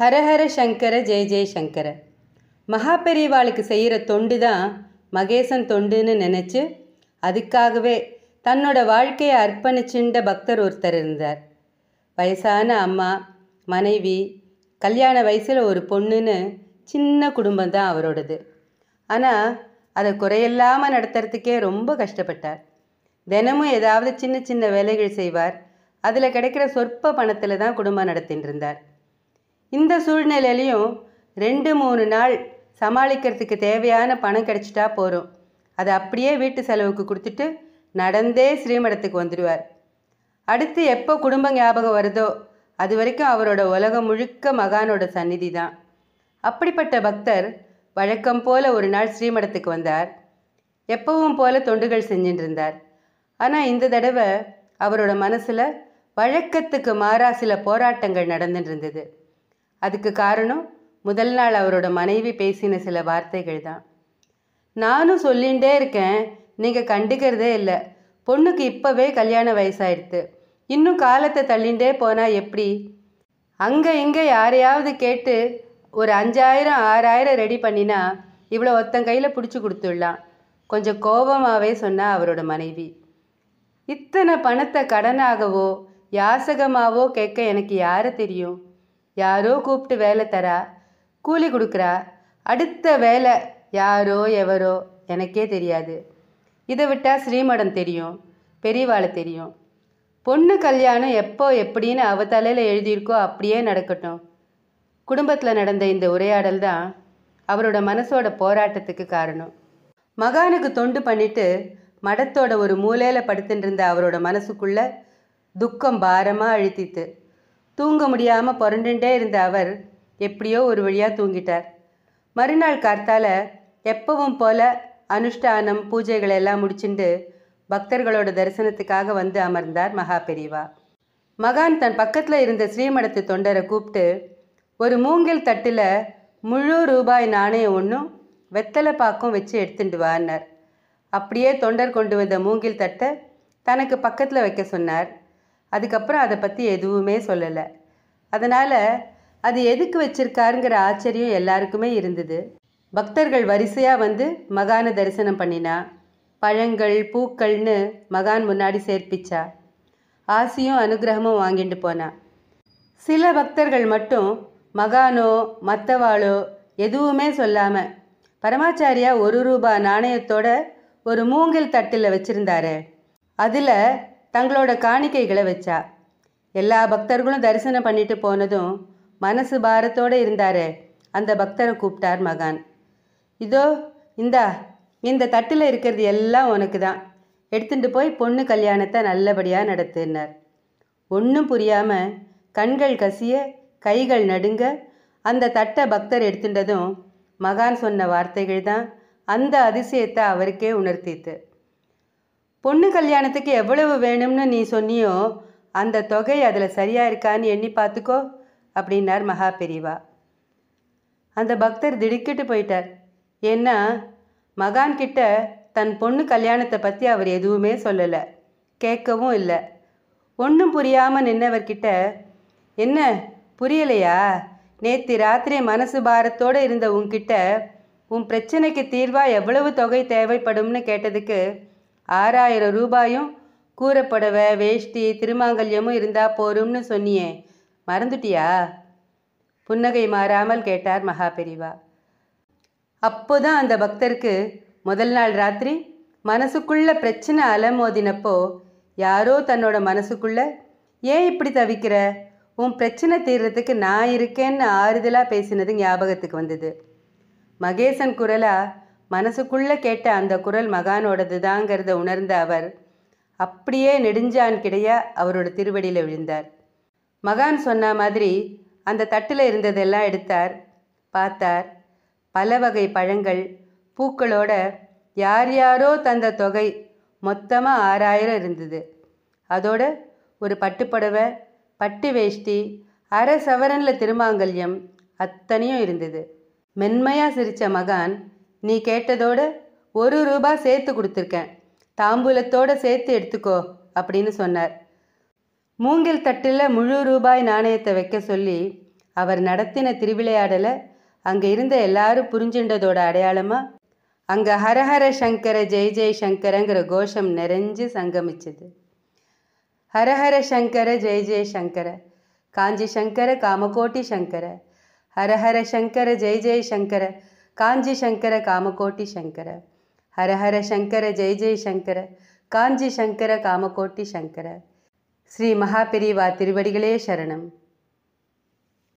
ஹரஹர சங்கர ஜெய ஜெய சங்கர. மகா பெரியவாளுக்கு செய்கிற தொண்டு தான் மகேசன் தொண்டுன்னு நினச்சி அதுக்காகவே தன்னோட வாழ்க்கையை அர்ப்பணிச்சுண்ட பக்தர் ஒருத்தர் இருந்தார். வயசான அம்மா மனைவி கல்யாண வயசில் ஒரு பொண்ணுன்னு சின்ன குடும்பம் தான் அவரோடது. ஆனால் அதை குறையில்லாமல் நடத்துறதுக்கே ரொம்ப கஷ்டப்பட்டார். தினமும் ஏதாவது சின்ன சின்ன வேலைகள் செய்வார். அதில் கிடைக்கிற சொற்ப பணத்தில் தான் குடும்பம் நடத்தின்னு இருந்தார் இந்த சூழ்நிலையிலையும் ரெண்டு மூணு நாள் சமாளிக்கிறதுக்கு தேவையான பணம் கிடைச்சிட்டா போகிறோம் அதை அப்படியே வீட்டு செலவுக்கு கொடுத்துட்டு நடந்தே ஸ்ரீமடத்துக்கு வந்துடுவார். அடுத்து எப்போ குடும்ப ஞாபகம் வருதோ அது வரைக்கும் அவரோட உலகம் முழுக்க மகானோட சந்நிதி தான் அப்படிப்பட்ட பக்தர் வழக்கம் போல ஒரு நாள் ஸ்ரீமடத்துக்கு வந்தார். எப்பவும் போல தொண்டுகள் செஞ்சுட்டு இருந்தார். ஆனால் இந்த தடவை அவரோட மனசில் வழக்கத்துக்கு மாறா சில போராட்டங்கள் நடந்துட்டு இருந்தது. அதுக்கு காரணம் முதல் நாள் அவரோட மனைவி பேசின சில வார்த்தைகள் தான். நானும் சொல்லிகிட்டே இருக்கேன் நீங்கள் கண்டுக்கிறதே இல்லை. பொண்ணுக்கு இப்போவே கல்யாண வயசாயிடுத்து. இன்னும் காலத்தை தள்ளிண்டே போனால் எப்படி? அங்கே இங்கே யாரையாவது கேட்டு ஒரு அஞ்சாயிரம் ஆறாயிரம் ரெடி பண்ணினா இவ்வளோ ஒத்தன் கையில் பிடிச்சி கொடுத்துடலாம். கொஞ்சம் கோபமாகவே சொன்னா அவரோட மனைவி. இத்தனை பணத்தை கடனாகவோ யாசகமாகவோ கேட்க எனக்கு யாரை தெரியும்? யாரோ கூப்பிட்டு வேலை தரா கூலி கொடுக்குறா அடுத்த வேலை யாரோ எவரோ எனக்கே தெரியாது. இதை விட்டால் ஸ்ரீமடம் தெரியும் பெரியவாளை தெரியும். பொண்ணு கல்யாணம் எப்போ எப்படின்னு அவ தலையில் எழுதியிருக்கோ அப்படியே நடக்கட்டும். குடும்பத்தில் நடந்த இந்த உரையாடல் தான் அவரோட மனசோட போராட்டத்துக்கு காரணம். மகானுக்கு தொண்டு பண்ணிட்டு மடத்தோட ஒரு மூலையில் படுத்துட்டு இருந்த அவரோட மனசுக்குள்ள துக்கம் பாரமாக அழுத்தித்து தூங்க முடியாமல் புரண்டுட்டே இருந்த அவர் எப்படியோ ஒரு வழியாக தூங்கிட்டார். மறுநாள் கார்த்தால எப்பவும் போல அனுஷ்டானம் பூஜைகளை எல்லாம் முடிச்சுண்டு பக்தர்களோட தரிசனத்துக்காக வந்து அமர்ந்தார் மகா பெரிவா. மகான் தன் பக்கத்தில் இருந்த ஸ்ரீமடத்து தொண்டரை கூப்பிட்டு ஒரு மூங்கில் தட்டில் முழு ரூபாய் நாணயம் ஒன்றும் வெத்தலை பாக்கும் வச்சு எடுத்துட்டு வான்னார். அப்படியே தொண்டர் கொண்டு வந்த மூங்கில் தட்டை தனக்கு பக்கத்தில் வைக்க சொன்னார். அதுக்கப்புறம் அதை பற்றி எதுவுமே சொல்லலை. அதனால் அது எதுக்கு வச்சிருக்காருங்கிற ஆச்சரியம் எல்லாருக்குமே இருந்தது. பக்தர்கள் வரிசையாக வந்து மகானை தரிசனம் பண்ணினா பழங்கள் பூக்கள்னு மகான் முன்னாடி சேர்ப்பிச்சா ஆசியும் அனுகிரகமும் வாங்கிட்டு போனா. சில பக்தர்கள் மட்டும் மகானோ மற்றவாளோ எதுவுமே சொல்லாமல் பரமாச்சாரியா ஒரு ரூபா நாணயத்தோட ஒரு மூங்கில் தட்டில் வச்சுருந்தாரு அதில் தங்களோட காணிக்கைகளை வச்சா. எல்லா பக்தர்களும் தரிசனம் பண்ணிட்டு போனதும் மனசு பாரத்தோடு இருந்தாரே அந்த பக்தரை கூப்பிட்டார் மகான். இதோ இந்தா இந்த தட்டில் இருக்கிறது எல்லாம் உனக்கு தான் எடுத்துட்டு போய் பொண்ணு கல்யாணத்தை நல்லபடியாக நடத்துனார் ஒன்றும் புரியாமல் கண்கள் கசிய கைகள் நடுங்க அந்த தட்டை பக்தர் எடுத்துட்டதும் மகான் சொன்ன வார்த்தைகள் தான் அந்த அதிசயத்தை அவருக்கே உணர்த்தித்து. பொண்ணு கல்யாணத்துக்கு எவ்வளவு வேணும்னு நீ சொன்னியோ அந்த தொகை அதில் சரியாக இருக்கான்னு எண்ணி பார்த்துக்கோ அப்படின்னார் மகா பெரிவா. அந்த பக்தர் திடுக்கிட்டு போயிட்டார். ஏன்னா மகான் கிட்ட தன் பொண்ணு கல்யாணத்தை பற்றி அவர் எதுவுமே சொல்லலை கேட்கவும் இல்லை. ஒன்றும் புரியாமல் நின்னவர்கிட்ட என்ன புரியலையா? நேற்று ராத்திரி மனசு பாரத்தோடு இருந்த உன்கிட்ட உன் பிரச்சனைக்கு தீர்வாக எவ்வளவு தொகை தேவைப்படும்னு கேட்டதுக்கு ஆறாயிரம் ரூபாயும் கூறப்படவை வேஷ்டி திருமாங்கல்யமும் இருந்தா போரும்னு சொன்னியே. மறந்துட்டியா? புன்னகை மாறாமல் கேட்டார் மகாபெரிவா அப்போதான் அந்த பக்தருக்கு முதல் நாள் ராத்திரி மனசுக்குள்ள பிரச்சனை அலமோதினப்போ யாரோ தன்னோட மனசுக்குள்ள ஏன் இப்படி தவிக்கிற? உன் பிரச்சனை தீர்றதுக்கு நான் இருக்கேன்னு ஆறுதலாக பேசினது ஞாபகத்துக்கு வந்தது. மகேசன் குரலா மனசுக்குள்ளே கேட்ட அந்த குரல் மகானோடது தாங்கிறத உணர்ந்த அவர் அப்படியே நெடுஞ்சான் கிடையா அவரோட திருவடியில் விழுந்தார். மகான் சொன்ன மாதிரி அந்த தட்டில் இருந்ததெல்லாம் எடுத்தார் பார்த்தார். பல வகை பழங்கள் பூக்களோட யார் யாரோ தந்த தொகை மொத்தமாக ஆறாயிரம் இருந்தது. அதோட ஒரு பட்டுப்புடவை பட்டு வேஷ்டி அரை சவரனில் திருமாங்கல்யம் அத்தனையும் இருந்தது. மென்மையாக சிரித்த மகான் நீ கேட்டதோட ஒரு ரூபா சேர்த்து கொடுத்துருக்கேன். தாம்பூலத்தோட சேர்த்து எடுத்துக்கோ அப்படின்னு சொன்னார். மூங்கில் தட்டில் முழு ரூபாய் நாணயத்தை வைக்க சொல்லி அவர் நடத்தின திருவிளையாடலை அங்கே இருந்த எல்லாரும் புரிஞ்சுண்டதோட அடையாளமாக அங்கே ஹரஹர சங்கர ஜெய் ஜெய் சங்கரங்கிற கோஷம் நிறைஞ்சு சங்கமிச்சது. ஹரஹர சங்கர ஜெய் ஜெய் சங்கர காஞ்சி சங்கர காமகோட்டி சங்கர ஹரஹர சங்கர ஜெய் ஜெய் சங்கர காஞ்சி சங்கர காமகோட்டி சங்கர. ஹரஹர சங்கர ஜெய் ஜெய் சங்கர. காஞ்சி சங்கர காமகோட்டி சங்கர. ஸ்ரீ மகாபெரிவா திருவடிகளே சரணம்.